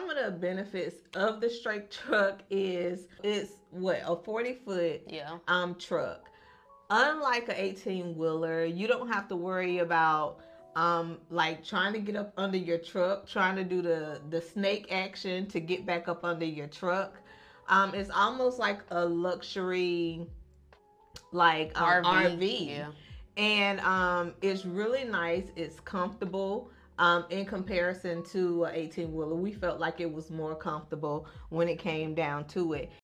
some of the benefits of the straight truck is it's what a 40 foot Yeah. um truck. Unlike an 18 wheeler, you don't have to worry about um like trying to get up under your truck, trying to do the the snake action to get back up under your truck. Um it's almost like a luxury like um, RV. Yeah. And um it's really nice, it's comfortable. Um, in comparison to an 18 wheeler, we felt like it was more comfortable when it came down to it.